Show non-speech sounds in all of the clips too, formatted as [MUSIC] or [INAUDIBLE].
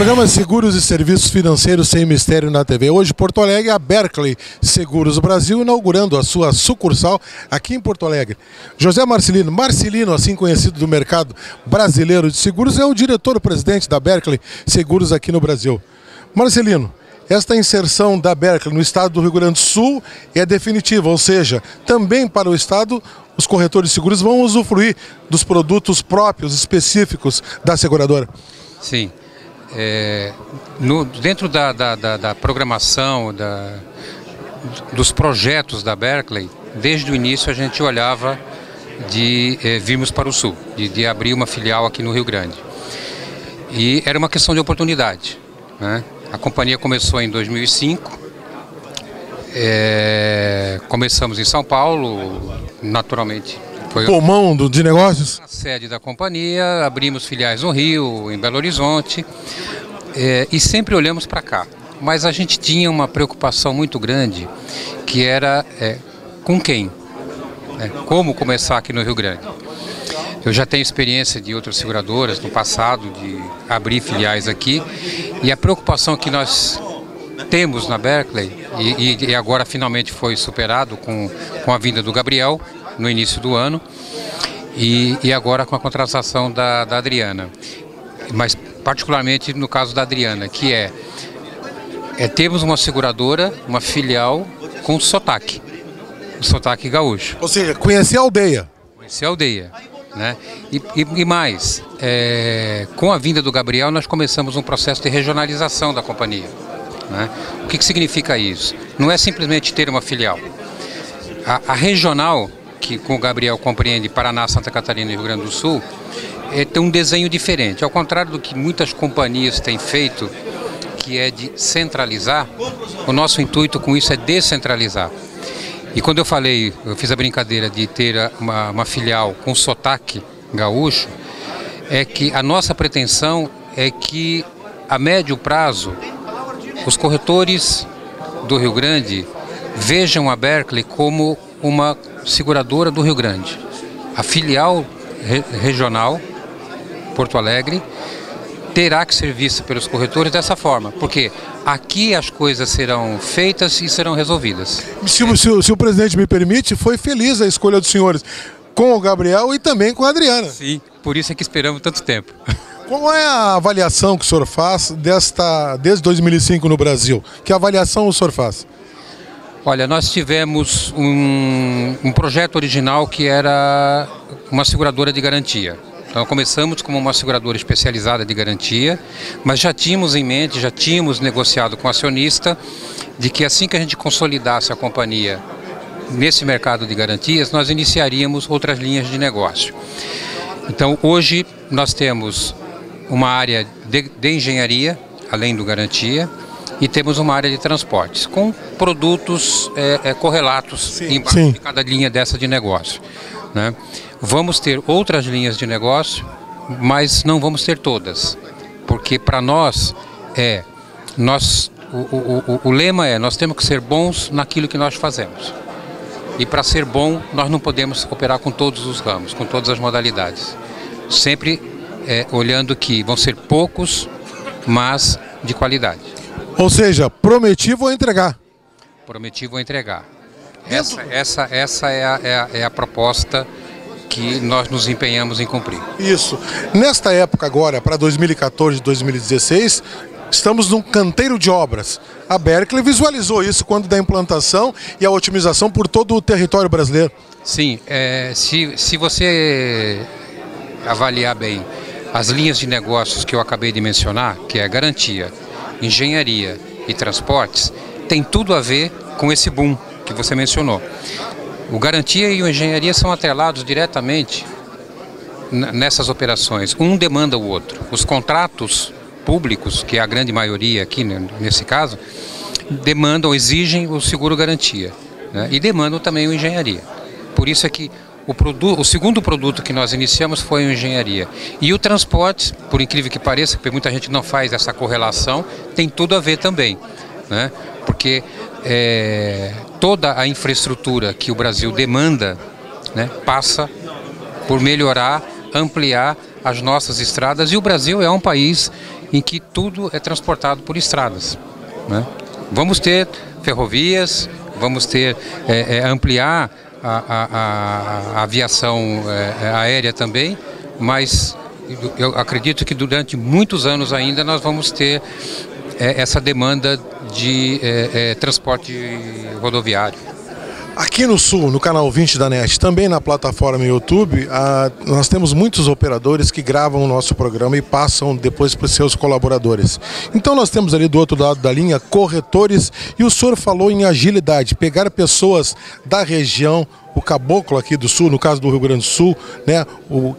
Programa Seguros e Serviços Financeiros Sem Mistério na TV. Hoje, Porto Alegre, a Berkeley Seguros Brasil inaugurando a sua sucursal aqui em Porto Alegre. José Marcelino, Marcelino, assim conhecido do mercado brasileiro de seguros, é o diretor-presidente da Berkeley Seguros aqui no Brasil. Marcelino, esta inserção da Berkeley no estado do Rio Grande do Sul é definitiva, ou seja, também para o estado os corretores de seguros vão usufruir dos produtos próprios, específicos da seguradora. Sim. É, no, dentro da, da, da, da programação, da, dos projetos da Berkeley, desde o início a gente olhava de é, virmos para o sul, de, de, abrir uma filial aqui no Rio Grande. E era uma questão de oportunidade. Né? A companhia começou em 2005, é, começamos em São Paulo, naturalmente foi pulmão do, de negócios? A sede da companhia, abrimos filiais no Rio, em Belo Horizonte, é, e sempre olhamos para cá. Mas a gente tinha uma preocupação muito grande, que era é, com quem? É, como começar aqui no Rio Grande? Eu já tenho experiência de outras seguradoras no passado, de abrir filiais aqui, e a preocupação que nós temos na Berkeley, e, e agora finalmente foi superado com, com a vinda do Gabriel, no início do ano e, e agora com a contratação da, da Adriana. Mas particularmente no caso da Adriana, que é, é temos uma seguradora, uma filial com sotaque, o sotaque gaúcho. Ou seja, conhecer a aldeia. Conhecer a aldeia. Né? E, e, e mais, é, com a vinda do Gabriel, nós começamos um processo de regionalização da companhia. Né? O que, que significa isso? Não é simplesmente ter uma filial. A, a regional que com o Gabriel compreende Paraná, Santa Catarina e Rio Grande do Sul, é, tem um desenho diferente. Ao contrário do que muitas companhias têm feito, que é de centralizar, o nosso intuito com isso é descentralizar. E quando eu falei, eu fiz a brincadeira de ter uma, uma filial com sotaque gaúcho, é que a nossa pretensão é que a médio prazo os corretores do Rio Grande vejam a Berkeley como uma seguradora do Rio Grande. A filial re regional, Porto Alegre, terá que ser vista pelos corretores dessa forma, porque aqui as coisas serão feitas e serão resolvidas. Se, se, se o presidente me permite, foi feliz a escolha dos senhores, com o Gabriel e também com a Adriana. Sim, por isso é que esperamos tanto tempo. [LAUGHS] Qual é a avaliação que o senhor faz desta, desde 2005 no Brasil? Que avaliação o senhor faz? Olha, nós tivemos um, um projeto original que era uma seguradora de garantia. Então começamos como uma seguradora especializada de garantia, mas já tínhamos em mente, já tínhamos negociado com o acionista de que assim que a gente consolidasse a companhia nesse mercado de garantias, nós iniciaríamos outras linhas de negócio. Então hoje nós temos uma área de, de engenharia, além do garantia, e temos uma área de transportes, com produtos é, é, correlatos sim, embaixo sim. de cada linha dessa de negócio. Né? Vamos ter outras linhas de negócio, mas não vamos ter todas, porque para nós é nós o, o, o, o lema é nós temos que ser bons naquilo que nós fazemos. E para ser bom, nós não podemos operar com todos os ramos, com todas as modalidades. Sempre é, olhando que vão ser poucos, mas de qualidade. Ou seja, prometi vou entregar. Prometi vou entregar. Essa, essa, essa é, a, é, a, é a proposta que nós nos empenhamos em cumprir. Isso. Nesta época agora, para 2014, 2016, estamos num canteiro de obras. A Berkeley visualizou isso quando da implantação e a otimização por todo o território brasileiro. Sim, é, se, se você avaliar bem as linhas de negócios que eu acabei de mencionar, que é garantia, engenharia e transportes, tem tudo a ver com esse boom que você mencionou. O garantia e o engenharia são atrelados diretamente nessas operações. Um demanda o outro. Os contratos públicos, que é a grande maioria aqui né, nesse caso, demandam, exigem o seguro garantia né, e demandam também o engenharia. Por isso é que o, produto, o segundo produto que nós iniciamos foi a engenharia. E o transporte, por incrível que pareça, porque muita gente não faz essa correlação, tem tudo a ver também. Né? Porque é, toda a infraestrutura que o Brasil demanda né, passa por melhorar, ampliar as nossas estradas. E o Brasil é um país em que tudo é transportado por estradas. Né? Vamos ter ferrovias, vamos ter é, é, ampliar a, a, a, aviação é, é, aérea também, mas eu acredito que durante muitos anos ainda nós vamos ter é, essa demanda de é, transporte rodoviário. Aqui no Sul, no canal 20 da NET, também na plataforma YouTube, nós temos muitos operadores que gravam o nosso programa e passam depois para os seus colaboradores. Então nós temos ali do outro lado da linha corretores e o senhor falou em agilidade, pegar pessoas da região, o caboclo aqui do sul, no caso do Rio Grande do Sul, né,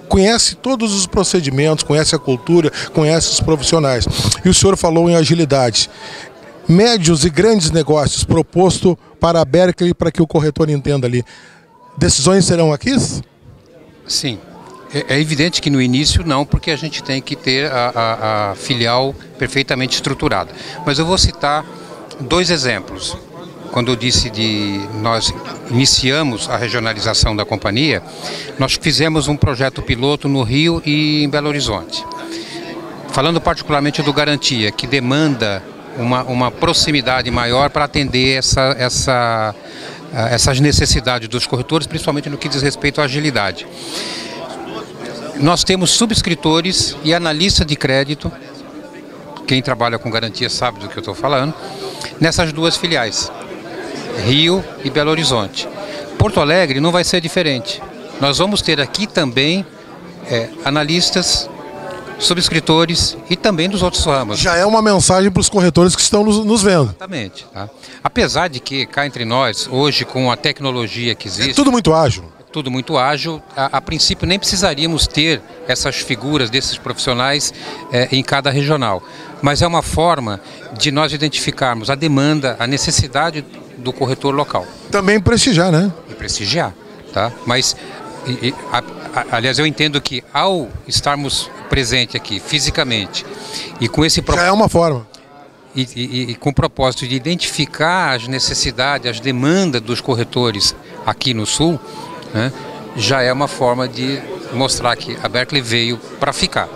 conhece todos os procedimentos, conhece a cultura, conhece os profissionais. E o senhor falou em agilidade médios e grandes negócios proposto para a Berkeley para que o corretor entenda ali. Decisões serão aqui? Sim. É, é evidente que no início não, porque a gente tem que ter a, a, a filial perfeitamente estruturada. Mas eu vou citar dois exemplos. Quando eu disse de nós iniciamos a regionalização da companhia, nós fizemos um projeto piloto no Rio e em Belo Horizonte. Falando particularmente do Garantia, que demanda uma, uma proximidade maior para atender essa, essa, ah, essas necessidades dos corretores, principalmente no que diz respeito à agilidade. Nós temos subscritores e analistas de crédito, quem trabalha com garantia sabe do que eu estou falando, nessas duas filiais, Rio e Belo Horizonte. Porto Alegre não vai ser diferente. Nós vamos ter aqui também é, analistas subscritores e também dos outros ramos. Já é uma mensagem para os corretores que estão nos, nos vendo. Exatamente. Tá? Apesar de que cá entre nós, hoje com a tecnologia que existe... É tudo muito ágil. Tudo muito ágil. A, a princípio nem precisaríamos ter essas figuras desses profissionais é, em cada regional. Mas é uma forma de nós identificarmos a demanda, a necessidade do corretor local. Também prestigiar, né? E prestigiar, tá? Mas e, e, a, a, aliás, eu entendo que ao estarmos presente aqui fisicamente e com esse Já é uma forma. E, e, e, com o propósito de identificar as necessidades, as demandas dos corretores aqui no Sul, né, já é uma forma de mostrar que a Berkeley veio para ficar.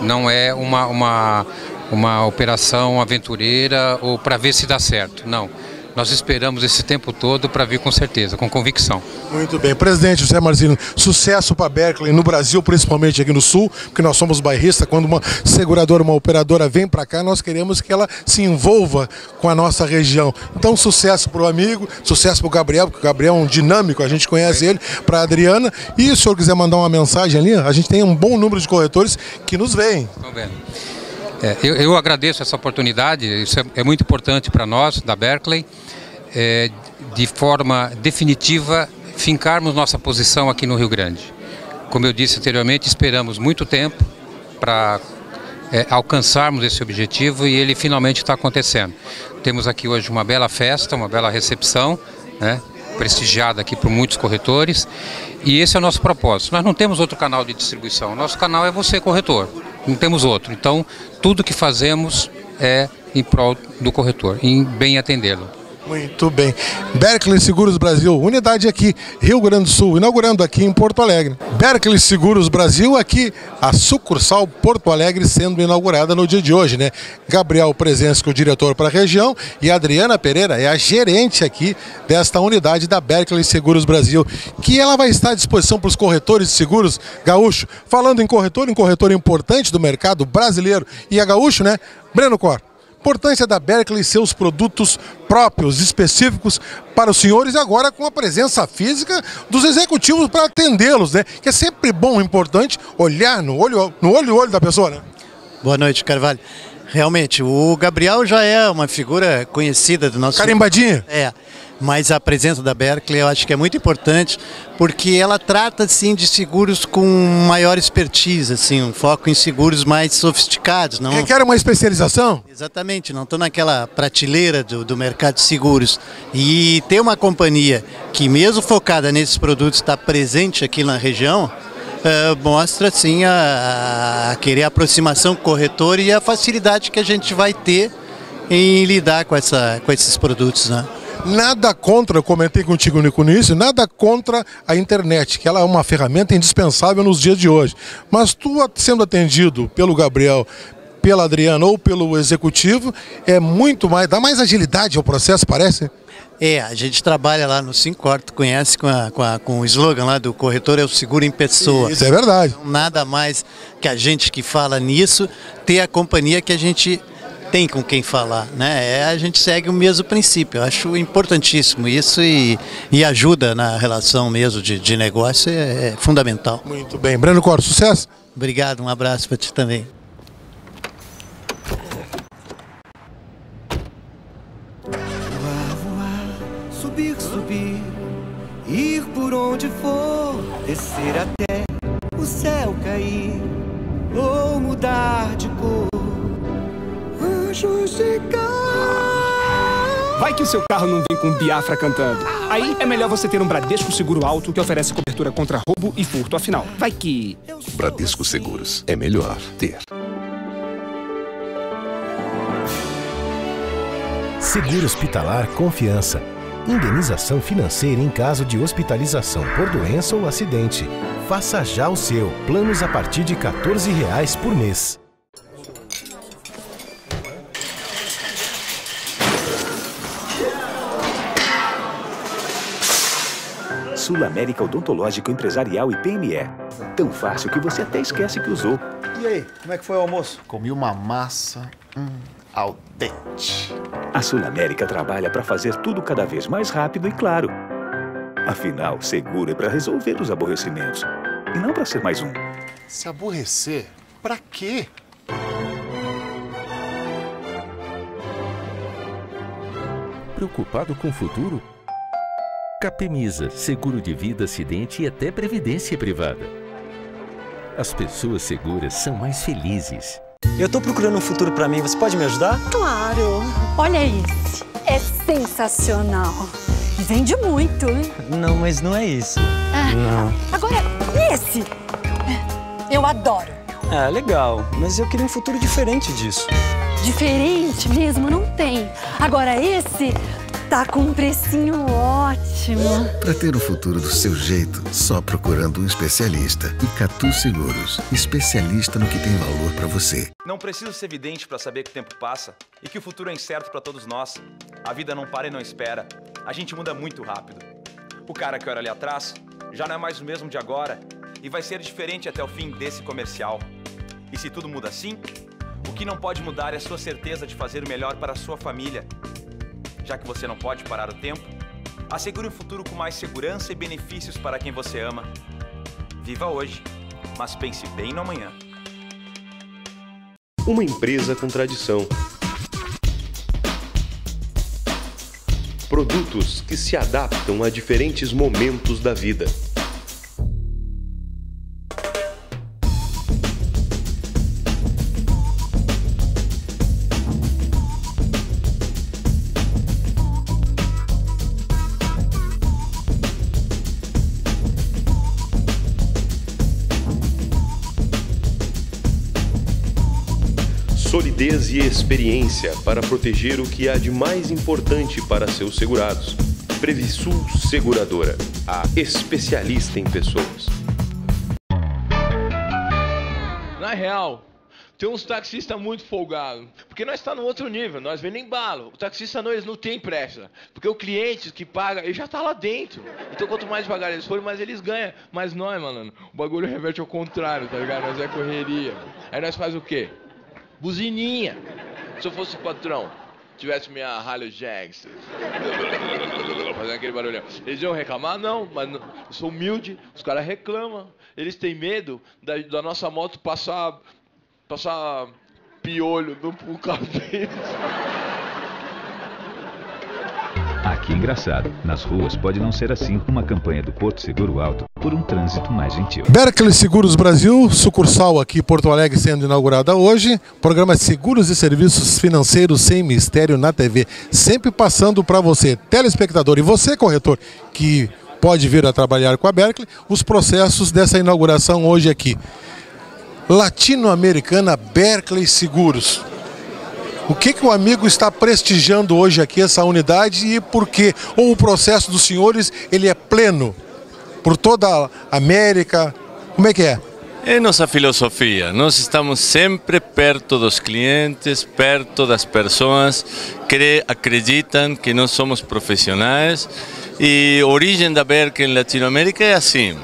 Não é uma, uma, uma operação aventureira ou para ver se dá certo. Não nós esperamos esse tempo todo para vir com certeza, com convicção. Muito bem. Presidente José Marcelino, sucesso para a Berkeley no Brasil, principalmente aqui no Sul, porque nós somos bairristas. Quando uma seguradora, uma operadora vem para cá, nós queremos que ela se envolva com a nossa região. Então, sucesso para o amigo, sucesso para o Gabriel, porque o Gabriel é um dinâmico, a gente conhece ele, para a Adriana. E se o senhor quiser mandar uma mensagem ali, a gente tem um bom número de corretores que nos veem. Estão vendo. É, eu, eu, agradeço essa oportunidade, isso é, é muito importante para nós, da Berkeley, é, de forma definitiva, fincarmos nossa posição aqui no Rio Grande. Como eu disse anteriormente, esperamos muito tempo para é, alcançarmos esse objetivo e ele finalmente está acontecendo. Temos aqui hoje uma bela festa, uma bela recepção, né, prestigiada aqui por muitos corretores e esse é o nosso propósito. Nós não temos outro canal de distribuição, nosso canal é você, corretor não temos outro. Então, tudo que fazemos é em prol do corretor, em bem atendê-lo. Muito bem. Berkeley Seguros Brasil, unidade aqui, Rio Grande do Sul, inaugurando aqui em Porto Alegre. Berkeley Seguros Brasil, aqui a sucursal Porto Alegre sendo inaugurada no dia de hoje, né? Gabriel Presença, o diretor para a região, e Adriana Pereira é a gerente aqui desta unidade da Berkeley Seguros Brasil, que ela vai estar à disposição para os corretores de seguros gaúcho. Falando em corretor, um corretor importante do mercado brasileiro e a gaúcho, né? Breno Cor importância da Berkeley e seus produtos próprios, específicos para os senhores agora com a presença física dos executivos para atendê-los, né? Que é sempre bom, importante olhar no olho, no olho, olho da pessoa, né? Boa noite, Carvalho. Realmente, o Gabriel já é uma figura conhecida do nosso... Carimbadinha? É mas a presença da Berkeley eu acho que é muito importante porque ela trata assim de seguros com maior expertise, assim, um foco em seguros mais sofisticados. Não... Requer uma especialização? Exatamente, não estou naquela prateleira do, do mercado de seguros. E ter uma companhia que mesmo focada nesses produtos está presente aqui na região, Uh, mostra sim a, a, querer a aproximação corretor e a facilidade que a gente vai ter em lidar com, essa, com esses produtos. Né? Nada contra, eu comentei contigo no início, nada contra a internet, que ela é uma ferramenta indispensável nos dias de hoje. Mas tu sendo atendido pelo Gabriel, pela Adriana ou pelo executivo, é muito mais, dá mais agilidade ao processo, parece? É, a gente trabalha lá no Sincorp, conhece com, a, com, a, com, o slogan lá do corretor é o seguro em pessoa. Isso é verdade. Então, nada mais que a gente que fala nisso, ter a companhia que a gente tem com quem falar, né? É, a gente segue o mesmo princípio. Eu acho importantíssimo isso e, e ajuda na relação mesmo de, de negócio, é, é fundamental. Muito bem. Breno Cor, sucesso. Obrigado, um abraço para ti também. Onde for, descer até o céu cair ou mudar de cor. Anjos chegar. Vai que o seu carro não vem com Biafra cantando. Aí é melhor você ter um Bradesco Seguro Alto que oferece cobertura contra roubo e furto. Afinal, vai que. Bradesco Seguros. É melhor ter. Seguro Hospitalar Confiança. Indenização financeira em caso de hospitalização por doença ou acidente. Faça já o seu. Planos a partir de 14 reais por mês. Sul América Odontológico Empresarial e PME. Tão fácil que você até esquece que usou. E aí, como é que foi o almoço? Comi uma massa hum, al dente. A Sul América trabalha para fazer tudo cada vez mais rápido e claro. Afinal, seguro é para resolver os aborrecimentos e não para ser mais um. Se aborrecer? Pra quê? Preocupado com o futuro? Capemisa, seguro de vida, acidente e até previdência privada. As pessoas seguras são mais felizes. Eu tô procurando um futuro para mim, você pode me ajudar? Claro! Olha esse, é sensacional. E vende muito, hein? Não, mas não é isso. Ah, não. Agora, esse! Eu adoro. É, legal, mas eu queria um futuro diferente disso. Diferente mesmo? Não tem. Agora esse tá com um precinho ótimo. Para ter o futuro do seu jeito, só procurando um especialista. Icatu Seguros, especialista no que tem valor para você. Não preciso ser evidente para saber que o tempo passa e que o futuro é incerto para todos nós. A vida não para e não espera. A gente muda muito rápido. O cara que olha ali atrás já não é mais o mesmo de agora e vai ser diferente até o fim desse comercial. E se tudo muda assim, o que não pode mudar é a sua certeza de fazer o melhor para a sua família. Já que você não pode parar o tempo, assegure um futuro com mais segurança e benefícios para quem você ama. Viva hoje, mas pense bem no amanhã. Uma empresa com tradição. Produtos que se adaptam a diferentes momentos da vida. E experiência para proteger o que há de mais importante para seus segurados. Previsul Seguradora, a especialista em pessoas. Na real, tem uns taxistas muito folgados. Porque nós está no outro nível, nós vem nem balo. O taxista não, eles não tem pressa. Porque o cliente que paga, ele já está lá dentro. Então quanto mais devagar eles forem, mais eles ganham. Mas nós, mano, o bagulho reverte ao contrário, tá ligado? Nós é correria. Aí nós faz o quê? Buzininha. Se eu fosse patrão, tivesse minha Harley Jackson, fazendo aquele barulhão, eles iam reclamar? Não, mas eu sou humilde, os caras reclamam. Eles têm medo da, da nossa moto passar, passar piolho no, no deles. Aqui engraçado. Nas ruas pode não ser assim uma campanha do Porto Seguro Alto por um trânsito mais gentil. Berkeley Seguros Brasil, sucursal aqui em Porto Alegre sendo inaugurada hoje. Programa Seguros e Serviços Financeiros sem mistério na TV. Sempre passando para você, telespectador e você, corretor, que pode vir a trabalhar com a Berkeley, os processos dessa inauguração hoje aqui. Latino-Americana Berkeley Seguros. O que, que o amigo está prestigiando hoje aqui essa unidade e por quê? Ou o processo dos senhores ele é pleno por toda a América? Como é que é? É nossa filosofia. Nós estamos sempre perto dos clientes, perto das pessoas que acreditam que nós somos profissionais. E a origem da Berkeley em Latinoamérica é assim.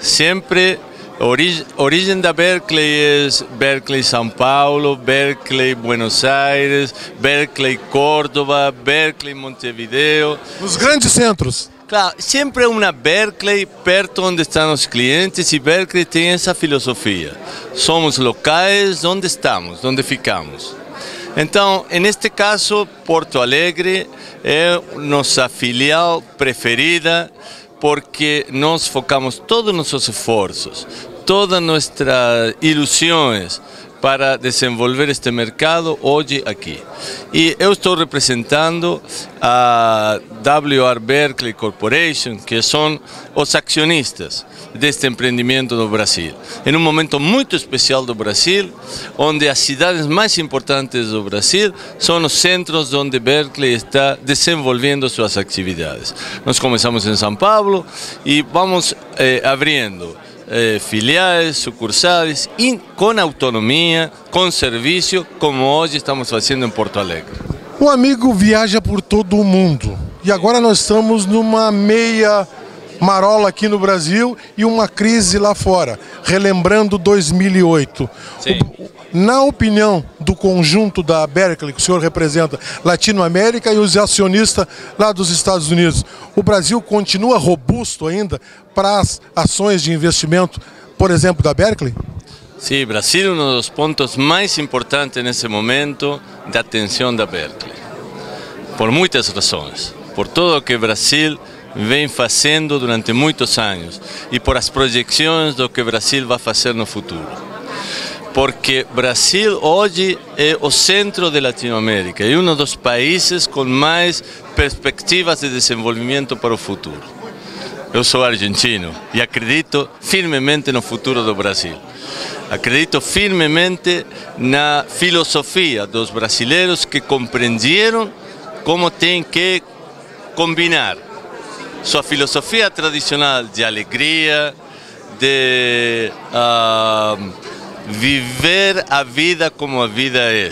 Sempre Origem, origem da Berkeley é Berkeley São Paulo, Berkeley Buenos Aires, Berkeley Córdoba, Berkeley Montevideo. Nos grandes centros. Claro, sempre é uma Berkeley perto onde estão os clientes e Berkeley tem essa filosofia. Somos locais onde estamos, onde ficamos. Então, neste caso, Porto Alegre é nossa filial preferida porque nós focamos todos nossos esforços, todas nossas ilusões para desenvolver este mercado hoje aqui. E eu estou representando a WR Berkeley Corporation, que são os acionistas deste empreendimento no Brasil. Em um momento muito especial do Brasil, onde as cidades mais importantes do Brasil são os centros onde Berkeley está desenvolvendo suas atividades. Nós começamos em São Paulo e vamos eh, abrindo eh, filiais, sucursales, e com autonomia, com serviço, como hoje estamos fazendo em Porto Alegre. O amigo viaja por todo o mundo e agora nós estamos numa meia marola aqui no Brasil e uma crise lá fora, relembrando 2008. Sim. Na opinião do conjunto da Berkeley, que o senhor representa, Latinoamérica e os acionistas lá dos Estados Unidos, o Brasil continua robusto ainda para as ações de investimento, por exemplo, da Berkeley? Sim, Brasil é um dos pontos mais importantes nesse momento da atenção da Berkeley. Por muitas razões. Por tudo que o Brasil vem fazendo durante muitos anos e por as projeções do que o Brasil vai fazer no futuro. Porque Brasil hoje é o centro de Latinoamérica e um dos países com mais perspectivas de desenvolvimento para o futuro. Eu sou argentino e acredito firmemente no futuro do Brasil. Acredito firmemente na filosofia dos brasileiros que compreenderam como tem que combinar sua filosofia tradicional de alegria, de uh, viver a vida como a vida é,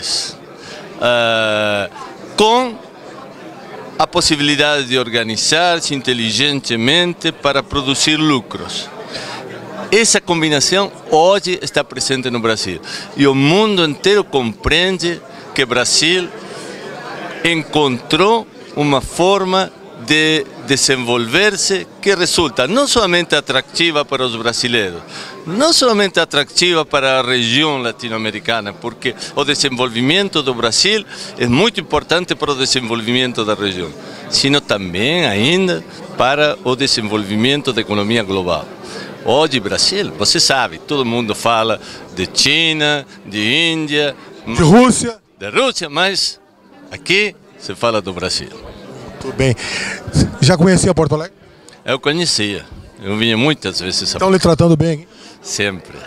uh, com a possibilidade de organizar-se inteligentemente para produzir lucros. Essa combinação hoje está presente no Brasil e o mundo inteiro compreende que o Brasil encontrou uma forma de desenvolver-se que resulta não somente atrativa para os brasileiros, não somente atrativa para a região latino-americana, porque o desenvolvimento do Brasil é muito importante para o desenvolvimento da região, sino também ainda para o desenvolvimento da economia global. Hoje, Brasil, você sabe, todo mundo fala de China, de Índia, de Rússia, de Rússia, mas aqui se fala do Brasil. Tudo bem. Já conhecia Porto Alegre? Eu conhecia. Eu vinha muitas vezes. Estão lhe tratando bem? Sempre.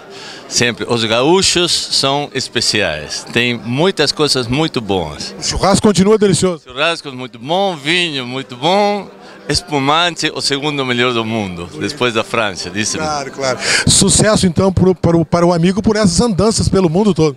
Sempre. Os gaúchos são especiais. Tem muitas coisas muito boas. O churrasco continua delicioso. Churrasco muito bom, vinho muito bom. Espumante, o segundo melhor do mundo, depois da França, disse Claro, claro. Sucesso então para o, para o amigo por essas andanças pelo mundo todo.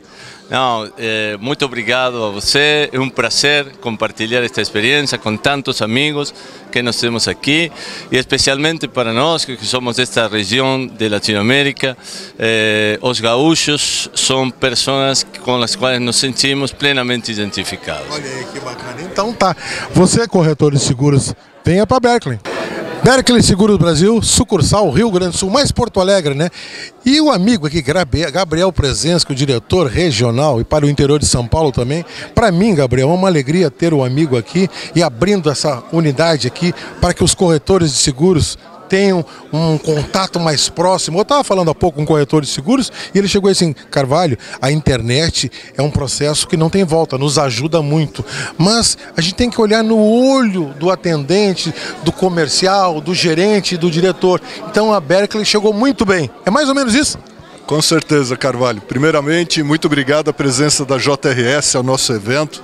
Não, é, muito obrigado a você. É um prazer compartilhar esta experiência com tantos amigos que nós temos aqui e especialmente para nós que somos desta região de Latinoamérica. Eh, os gaúchos são pessoas com as quais nos sentimos plenamente identificados. Olha aí que bacana. Então tá. Você é corretor de seguros, venha para Berkeley. Berkeley Seguros Brasil, sucursal Rio Grande do Sul, mais Porto Alegre, né? E o amigo aqui, Gabriel Presença, o diretor regional e para o interior de São Paulo também. Para mim, Gabriel, é uma alegria ter o amigo aqui e abrindo essa unidade aqui para que os corretores de seguros tenham um contato mais próximo. Eu estava falando há pouco com um corretor de seguros e ele chegou assim, Carvalho, a internet é um processo que não tem volta, nos ajuda muito. Mas a gente tem que olhar no olho do atendente, do comercial, do gerente, do diretor. Então a Berkeley chegou muito bem. É mais ou menos isso? Com certeza, Carvalho. Primeiramente, muito obrigado a presença da JRS ao nosso evento.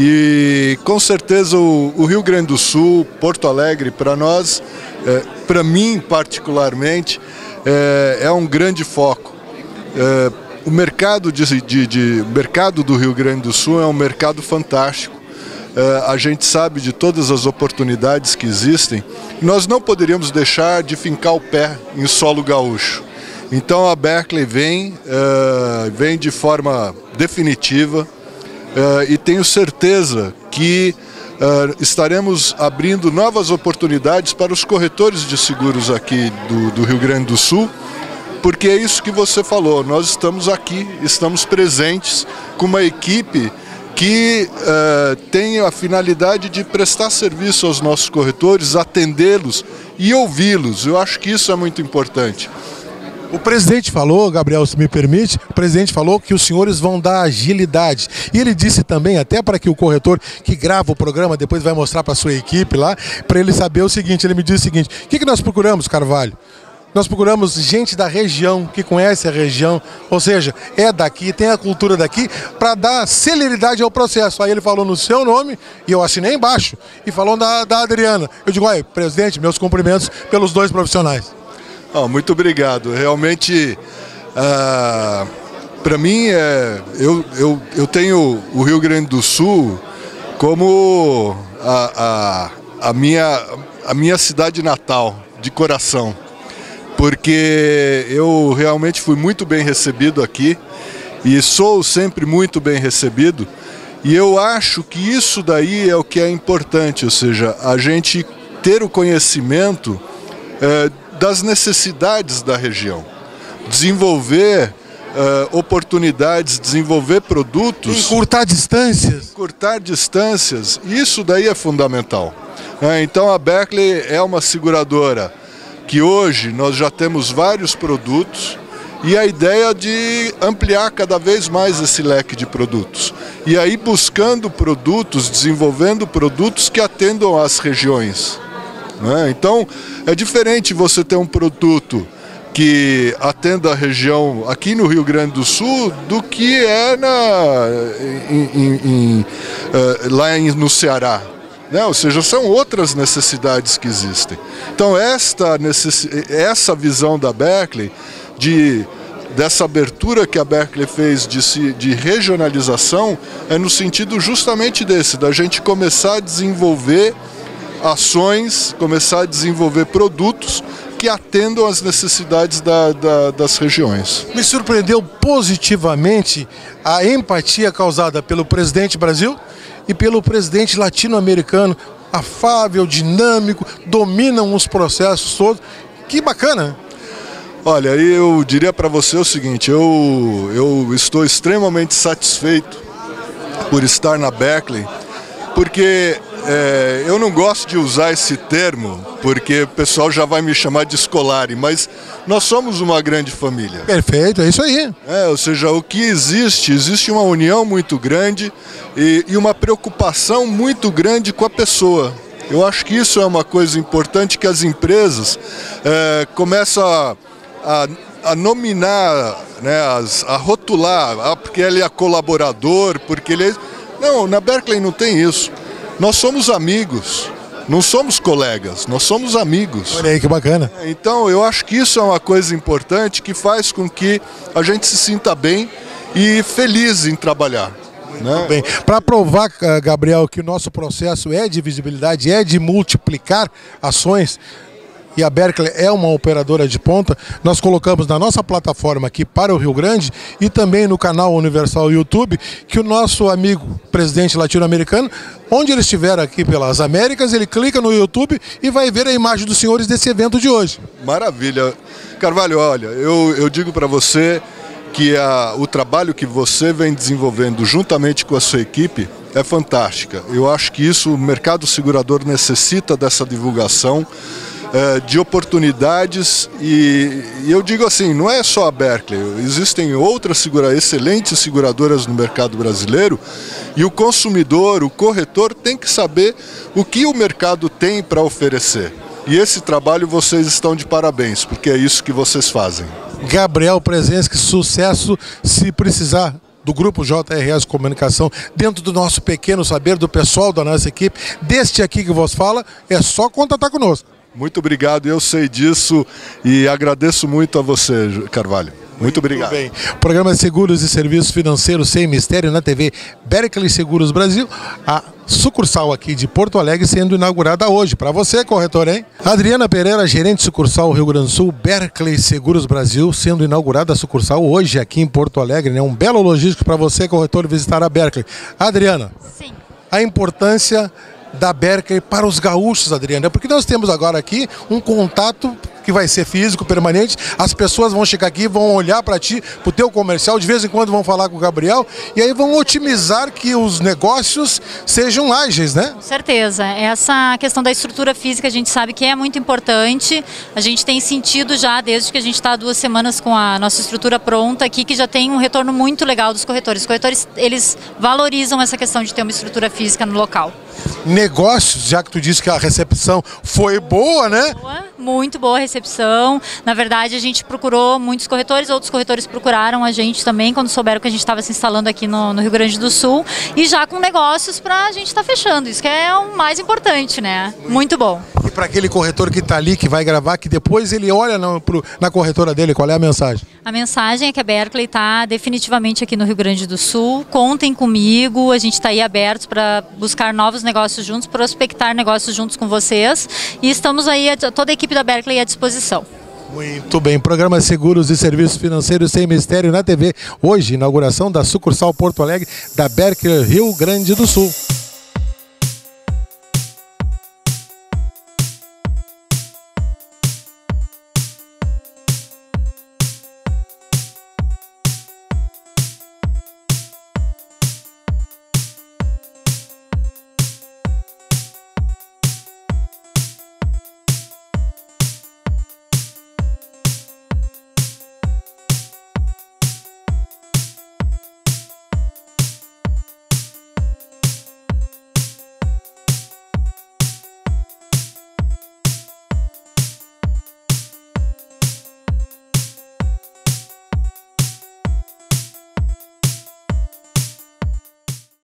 E com certeza o, o Rio Grande do Sul, Porto Alegre, para nós, é, para mim particularmente, é, é um grande foco. É, o mercado, de, de, de, mercado do Rio Grande do Sul é um mercado fantástico. É, a gente sabe de todas as oportunidades que existem. Nós não poderíamos deixar de fincar o pé em solo gaúcho. Então a Berkeley vem, é, vem de forma definitiva é, e tenho certeza que Uh, estaremos abrindo novas oportunidades para os corretores de seguros aqui do, do, Rio Grande do Sul, porque é isso que você falou. Nós estamos aqui, estamos presentes com uma equipe que uh, tem a finalidade de prestar serviço aos nossos corretores, atendê-los e ouvi-los. Eu acho que isso é muito importante. O presidente falou, Gabriel, se me permite, o presidente falou que os senhores vão dar agilidade. E ele disse também, até para que o corretor que grava o programa depois vai mostrar para a sua equipe lá, para ele saber o seguinte: ele me disse o seguinte: o que, que nós procuramos, Carvalho? Nós procuramos gente da região, que conhece a região, ou seja, é daqui, tem a cultura daqui, para dar celeridade ao processo. Aí ele falou no seu nome, e eu assinei embaixo, e falou da, da Adriana. Eu digo, olha, presidente, meus cumprimentos pelos dois profissionais. Oh, muito obrigado. Realmente, ah, para mim, é, eu, eu, eu tenho o Rio Grande do Sul como a, a, a, minha, a minha cidade natal, de coração. Porque eu realmente fui muito bem recebido aqui e sou sempre muito bem recebido. E eu acho que isso daí é o que é importante, ou seja, a gente ter o conhecimento é, das necessidades da região. Desenvolver uh, oportunidades, desenvolver produtos. Encurtar distâncias. Encurtar distâncias, isso daí é fundamental. É, então a Berkeley é uma seguradora que hoje nós já temos vários produtos e a ideia de ampliar cada vez mais esse leque de produtos. E aí buscando produtos, desenvolvendo produtos que atendam às regiões. Né? Então, é diferente você ter um produto que atenda a região aqui no Rio Grande do Sul do que é na, em, em, em, uh, lá no Ceará. Né? Ou seja, são outras necessidades que existem. Então, esta necess... essa visão da Berkeley de dessa abertura que a Berkeley fez de, de regionalização é no sentido justamente desse, da gente começar a desenvolver ações, começar a desenvolver produtos que atendam às necessidades da, da, das regiões. Me surpreendeu positivamente a empatia causada pelo presidente Brasil e pelo presidente latino-americano, afável, dinâmico, dominam os processos todos. Que bacana! Olha, eu diria para você o seguinte: eu, eu estou extremamente satisfeito por estar na Berkeley, porque é, eu não gosto de usar esse termo, porque o pessoal já vai me chamar de escolare, mas nós somos uma grande família. Perfeito, é isso aí. É, ou seja, o que existe, existe uma união muito grande e, e uma preocupação muito grande com a pessoa. Eu acho que isso é uma coisa importante que as empresas é, começam a, a a nominar, né, a rotular, ah, porque ele é colaborador, porque ele é... Não, na Berkeley não tem isso. Nós somos amigos, não somos colegas, nós somos amigos. Olha aí que bacana. Então eu acho que isso é uma coisa importante que faz com que a gente se sinta bem e feliz em trabalhar. Né? Bem, para provar, Gabriel, que o nosso processo é de visibilidade, é de multiplicar ações, e a Berkeley é uma operadora de ponta, nós colocamos na nossa plataforma aqui para o Rio Grande e também no canal Universal YouTube que o nosso amigo presidente latino-americano, onde ele estiver aqui pelas Américas, ele clica no YouTube e vai ver a imagem dos senhores desse evento de hoje. Maravilha. Carvalho, olha, eu, eu digo para você que a, o trabalho que você vem desenvolvendo juntamente com a sua equipe é fantástica. Eu acho que isso o mercado segurador necessita dessa divulgação. É, de oportunidades e, e, eu digo assim, não é só a Berkeley, existem outras segura, excelentes seguradoras no mercado brasileiro e o consumidor, o corretor tem que saber o que o mercado tem para oferecer. E esse trabalho vocês estão de parabéns, porque é isso que vocês fazem. Gabriel Presença, sucesso se precisar do grupo JRS Comunicação, dentro do nosso pequeno saber, do pessoal da nossa equipe, deste aqui que vos fala, é só contatar conosco. Muito obrigado, eu sei disso e agradeço muito a você, Carvalho. Muito obrigado. Muito bem. Programa Seguros e Serviços Financeiros Sem Mistério na TV Berkeley Seguros Brasil. A sucursal aqui de Porto Alegre sendo inaugurada hoje. Para você, corretor, hein? Adriana Pereira, gerente sucursal Rio Grande do Sul, Berkeley Seguros Brasil, sendo inaugurada a sucursal hoje aqui em Porto Alegre. Né? Um belo logístico para você, corretor, visitar a Berkeley. Adriana. Sim. A importância da Berkeley para os gaúchos, Adriana, porque nós temos agora aqui um contato que vai ser físico, permanente. As pessoas vão chegar aqui, vão olhar para ti, para o teu comercial, de vez em quando vão falar com o Gabriel e aí vão otimizar que os negócios sejam ágeis, né? Com certeza. Essa questão da estrutura física a gente sabe que é muito importante. A gente tem sentido já, desde que a gente está duas semanas com a nossa estrutura pronta aqui, que já tem um retorno muito legal dos corretores. Os corretores, eles valorizam essa questão de ter uma estrutura física no local. Negócios, já que tu disse que a recepção foi boa, né? Boa, muito boa recepção. Na verdade, a gente procurou muitos corretores, outros corretores procuraram a gente também quando souberam que a gente estava se instalando aqui no, no, Rio Grande do Sul e já com negócios para a gente estar tá fechando. Isso que é o mais importante, né? Muito bom. E para aquele corretor que está ali, que vai gravar, que depois ele olha na, pro, na corretora dele, qual é a mensagem? A mensagem é que a Berkeley está definitivamente aqui no Rio Grande do Sul. Contem comigo, a gente está aí abertos para buscar novos negócios juntos, prospectar negócios juntos com vocês. E estamos aí, toda a equipe da Berkeley à disposição. Muito bem, programa Seguros e Serviços Financeiros Sem Mistério na TV. Hoje, inauguração da sucursal Porto Alegre da Berkeley Rio Grande do Sul.